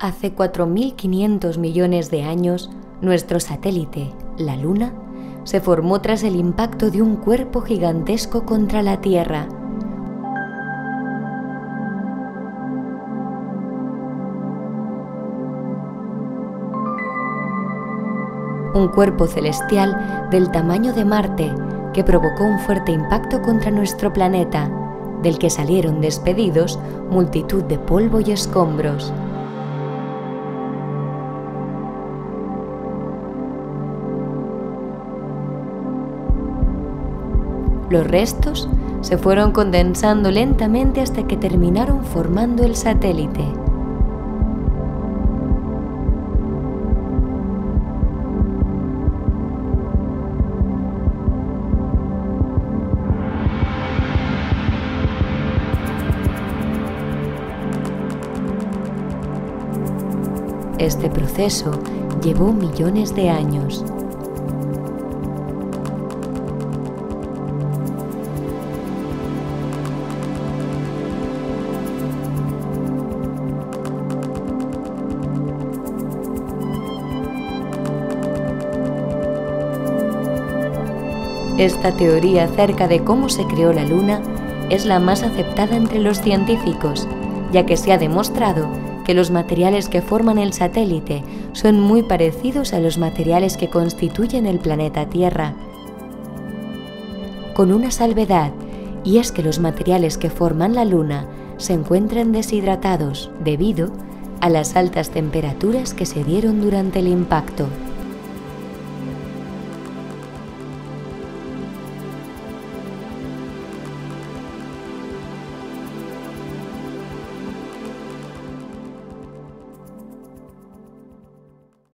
Hace 4.500 millones de años, nuestro satélite, la Luna, se formó tras el impacto de un cuerpo gigantesco contra la Tierra. Un cuerpo celestial del tamaño de Marte que provocó un fuerte impacto contra nuestro planeta, del que salieron despedidos multitud de polvo y escombros. Los restos se fueron condensando lentamente hasta que terminaron formando el satélite. Este proceso llevó millones de años. Esta teoría acerca de cómo se creó la Luna es la más aceptada entre los científicos, ya que se ha demostrado que los materiales que forman el satélite son muy parecidos a los materiales que constituyen el planeta Tierra, con una salvedad, y es que los materiales que forman la Luna se encuentran deshidratados debido a las altas temperaturas que se dieron durante el impacto.